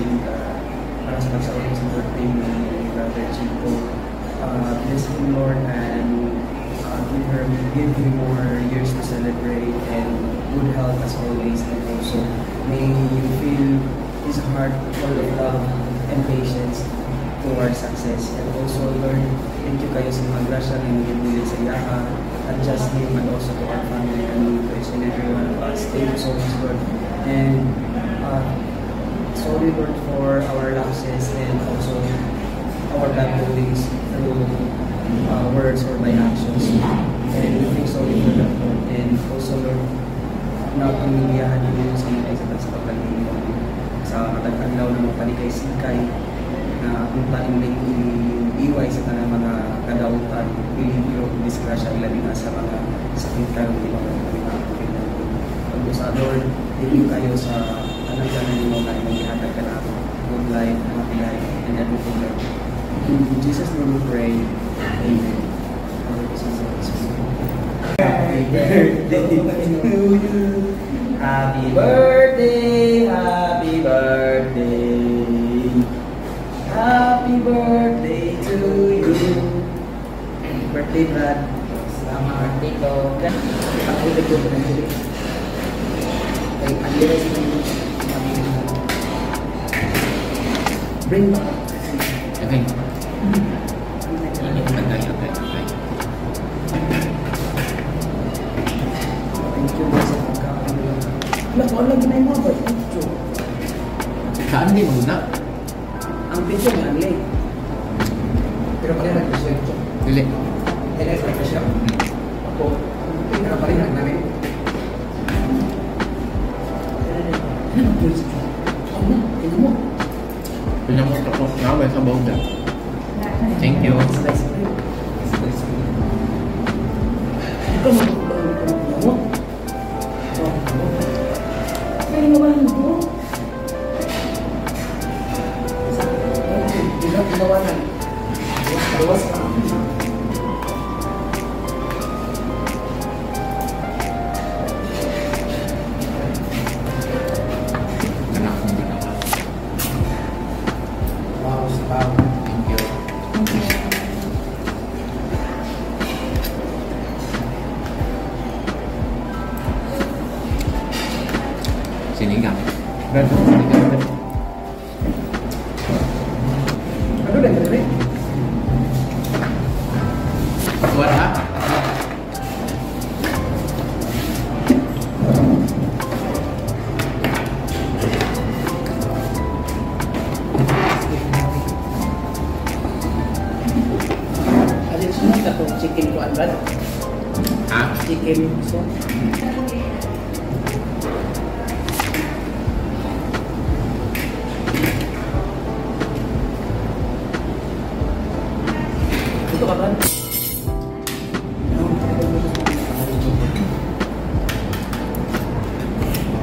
gathering ka para sa pagsaulong sa birthday ni Brother Chico. Uh, bless him Lord and uh, give her, give him more years to celebrate and good health as always and also may you feel his heart full of love and patience towards success. And also, Lord, thank you kayo sa mga grasya na nagbibilit sa Yaha, at just and also to our family and to each and every of us. Thank you so much, Lord. And uh, sorry, Lord, for our lapses and also our bad doings through uh, words or by actions. And we feel sorry for that. And also, Lord, na pamilyahan niyo sa mga isa sa pagkalimot sa katag-adlaw ng mga palikay-sikay na kung tanim din iiway sa tanang mga kadautan, peligro, disgrasya, ilabi na sa mga sakit kayo, di ba mga mga Pag sa Lord, thank you kayo sa ganan mo na ihatag ka na good life, happy life, and everything Lord. In Jesus' name we pray. Amen. Happy birthday to you. Happy birthday, happy birthday. Happy birthday to you. Birthday, Brad. Selamat Tito. Ako ulit ko na. Ay, spring okay lagi main apa? Ang picture nga lay. Pero pala na picture. Dili. Dili sa picture. Ako, pero pala na namin. Ano mo? Thank you. Brad? Ha? Chicken so. Ito ka, Brad?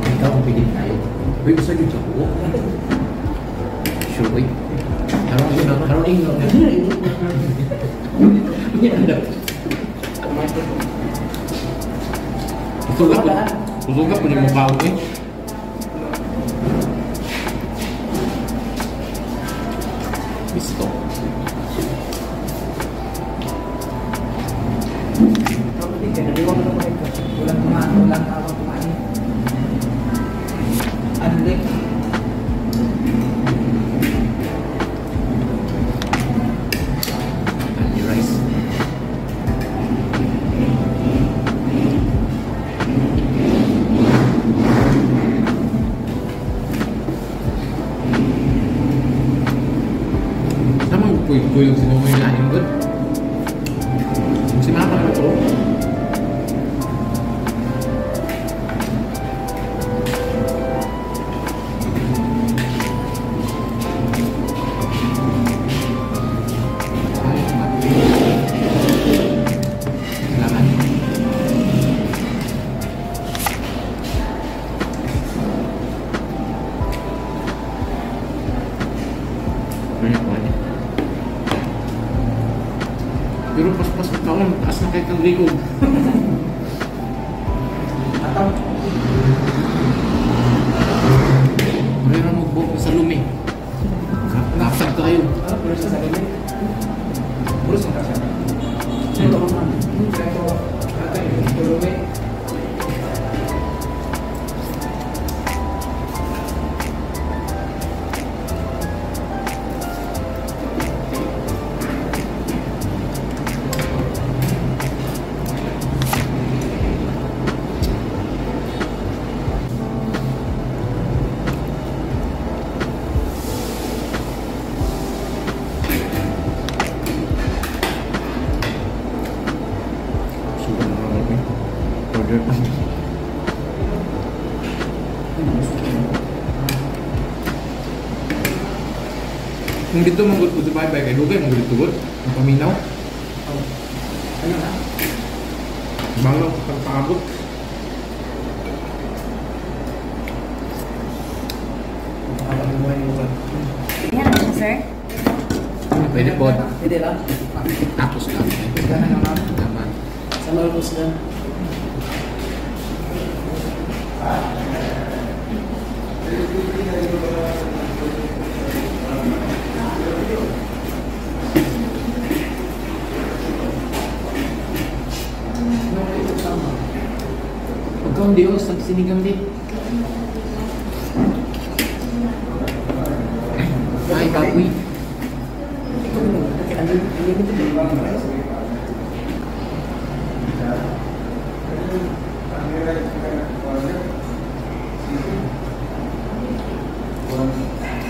Ikaw ang bilhin tayo. Uy, gusto nyo sa buo? Sure, uy. Harong ino, harong ino. Susugat po. Usul gấp punya, usul gấp punya muka ini. Bisto. Kalau tiga, ada Koyun sinemayla ilgili Pero paspas mo taon, as na kay kang liog. Ataw. Mayroon mo buong sa lumi. Nakasag kayo. Ano ah, pero sa lumi. உங்ககிட்ட உங்களுக்கு புது பாய் baik baik உங்களுக்கு ತೋರ್ ಕಮ್ಮಿ ನಾವು Banglo terpabut Ini apa sir? Pwede po. Pwede lang. Tapos lang. Os nagsinigang di. Ay, kapoy.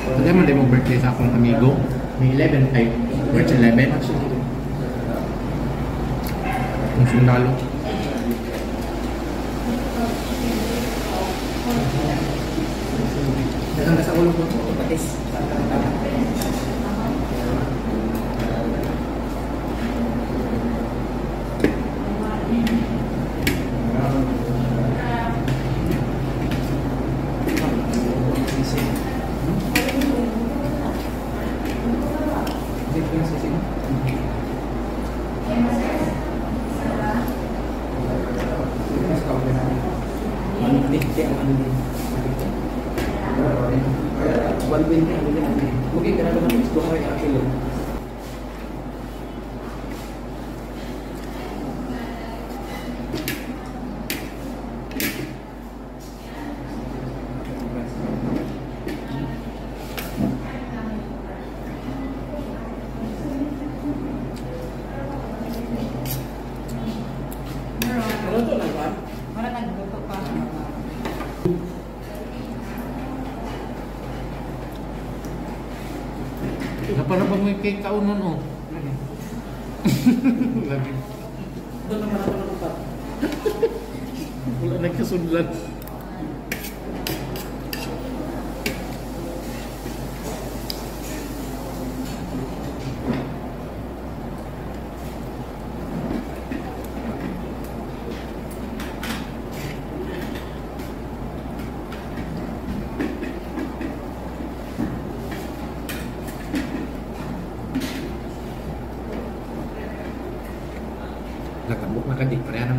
Pwede mo din mo birthday sa akong amigo. May 11 ay March 11. Ang sundalo. dahulu otomatis 120 ang ganyan. Mugin ka na naman, gusto ko kayo actually. Napara ba mo yung cake kaunon oh? Lagi. doon naman ako nakupat. Wala nagkasunlan.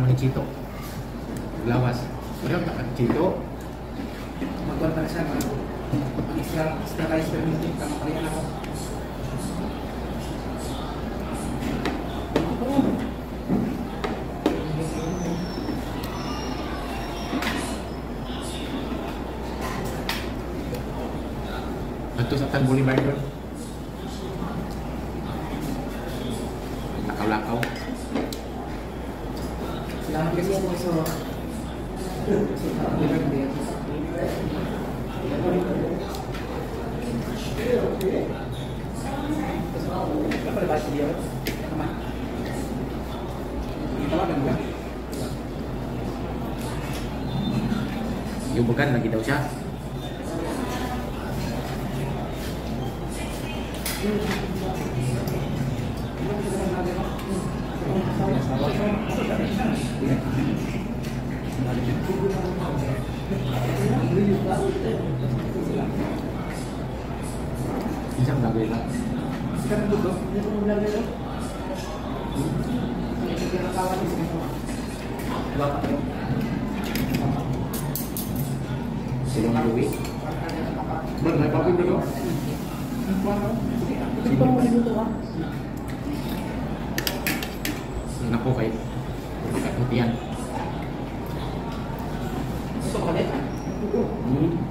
jenenge Cito. Lawas. Mereka tak Cito. Motor teresan istilah istilah eksperimentif sama kalian apa? Terus akan boleh baik Lakau-lakau Bukan lagi tidak usah. Isang bagay lang. Sekarang duduk, dia pun bilang dia. Dia nak kawan di sini. Bapak dia. Silong Louis. Benar, may papi dulu. Hindi pa mo dito ha. Nako kay そこで。うん